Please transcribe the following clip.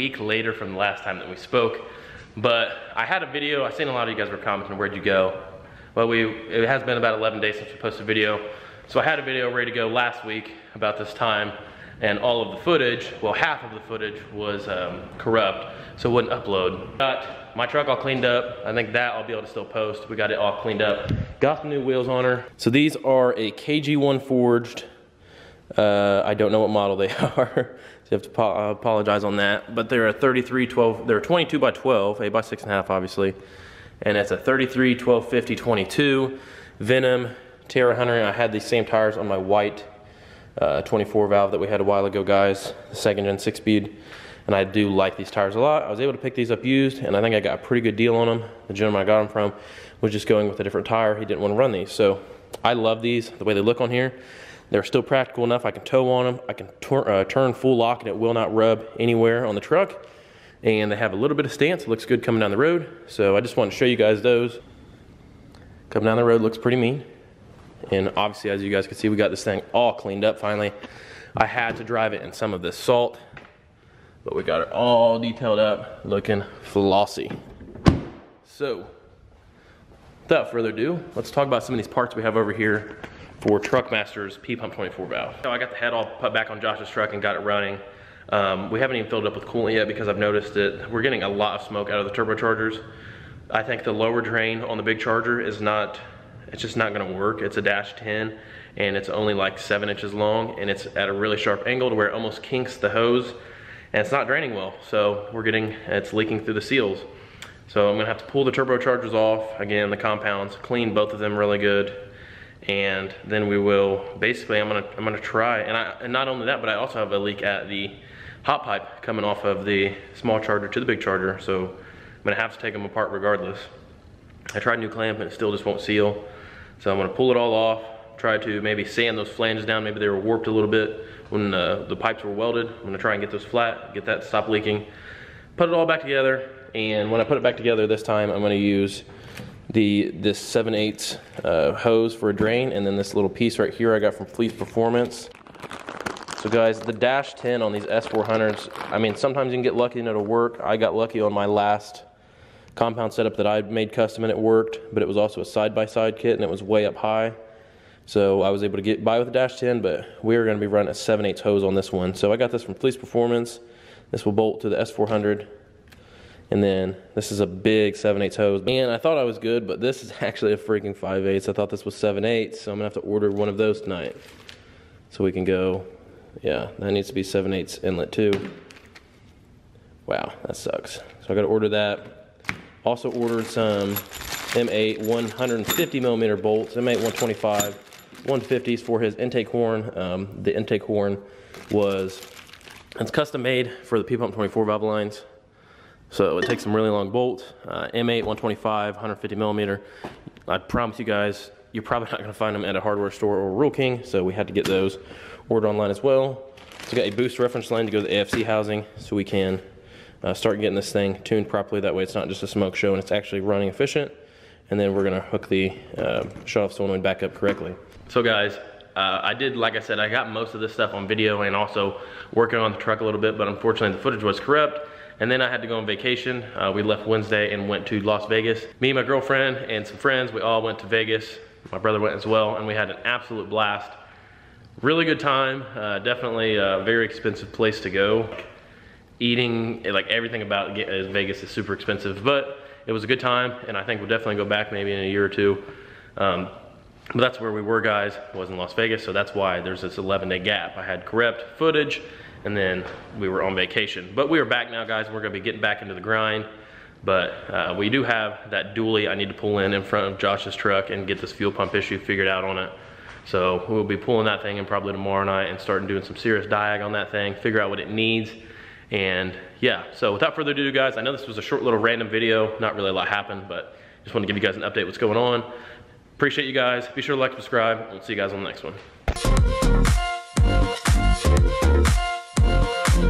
week later from the last time that we spoke, but I had a video, I seen a lot of you guys were commenting, where'd you go? Well, we it has been about 11 days since we posted a video, so I had a video ready to go last week about this time, and all of the footage, well half of the footage was um, corrupt, so it wouldn't upload. Got my truck all cleaned up, I think that I'll be able to still post. We got it all cleaned up. Got some new wheels on her. So these are a KG1 forged, uh, I don't know what model they are. You have to uh, apologize on that. But they're a 33, 12, they're 22 by 12, 8 by 6.5 obviously. And it's a 33, 12, 50, 22. Venom, Terra Hunter. I had these same tires on my white uh, 24 valve that we had a while ago, guys. The second gen six speed. And I do like these tires a lot. I was able to pick these up used, and I think I got a pretty good deal on them. The gentleman I got them from was just going with a different tire. He didn't want to run these. So I love these, the way they look on here. They're still practical enough. I can tow on them. I can uh, turn full lock and it will not rub anywhere on the truck. And they have a little bit of stance. It looks good coming down the road. So I just wanted to show you guys those. Coming down the road looks pretty mean. And obviously, as you guys can see, we got this thing all cleaned up finally. I had to drive it in some of this salt, but we got it all detailed up, looking flossy. So, without further ado, let's talk about some of these parts we have over here for Truckmaster's P-Pump 24 valve. So I got the head all put back on Josh's truck and got it running. Um, we haven't even filled it up with coolant yet because I've noticed that we're getting a lot of smoke out of the turbochargers. I think the lower drain on the big charger is not, it's just not gonna work. It's a dash 10 and it's only like seven inches long and it's at a really sharp angle to where it almost kinks the hose and it's not draining well. So we're getting, it's leaking through the seals. So I'm gonna have to pull the turbochargers off, again, the compounds, clean both of them really good, and then we will basically I'm gonna I'm gonna try and I and not only that but I also have a leak at the hot pipe coming off of the small charger to the big charger so I'm gonna have to take them apart regardless. I tried a new clamp and it still just won't seal so I'm gonna pull it all off try to maybe sand those flanges down maybe they were warped a little bit when uh, the pipes were welded. I'm gonna try and get those flat get that to stop leaking. Put it all back together and when I put it back together this time I'm gonna use the this 7 8 uh, hose for a drain and then this little piece right here I got from Fleece Performance. So guys, the Dash 10 on these S400s, I mean sometimes you can get lucky and it'll work. I got lucky on my last compound setup that I made custom and it worked, but it was also a side-by-side -side kit and it was way up high. So I was able to get by with the Dash 10, but we are gonna be running a 7 8 hose on this one. So I got this from Fleece Performance. This will bolt to the S400 and then this is a big 7 8 hose. And I thought I was good, but this is actually a freaking 5 8 I thought this was 7 8 so I'm gonna have to order one of those tonight. So we can go, yeah, that needs to be 7 8 inlet too. Wow, that sucks. So I gotta order that. Also ordered some M8 150 millimeter bolts, M8 125, 150s for his intake horn. Um, the intake horn was, it's custom made for the P-Pump 24 valve lines. So it takes some really long bolts, uh, M8 125, 150 millimeter. I promise you guys, you're probably not gonna find them at a hardware store or Rural King, so we had to get those ordered online as well. So we got a boost reference line to go to the AFC housing so we can uh, start getting this thing tuned properly. That way it's not just a smoke show and it's actually running efficient. And then we're gonna hook the uh, shut off solenoid back up correctly. So guys, uh, I did, like I said, I got most of this stuff on video and also working on the truck a little bit, but unfortunately the footage was corrupt. And then I had to go on vacation. Uh, we left Wednesday and went to Las Vegas. Me, my girlfriend, and some friends, we all went to Vegas. My brother went as well, and we had an absolute blast. Really good time. Uh, definitely a very expensive place to go. Eating, like everything about Vegas is super expensive, but it was a good time, and I think we'll definitely go back maybe in a year or two. Um, but that's where we were, guys. It was in Las Vegas, so that's why there's this 11 day gap. I had corrupt footage, and then we were on vacation. But we are back now, guys. We're gonna be getting back into the grind. But uh, we do have that dually I need to pull in in front of Josh's truck and get this fuel pump issue figured out on it. So we'll be pulling that thing in probably tomorrow night and starting doing some serious diag on that thing, figure out what it needs. And yeah, so without further ado, guys, I know this was a short little random video, not really a lot happened, but just want to give you guys an update what's going on. Appreciate you guys. Be sure to like, subscribe. We'll see you guys on the next one.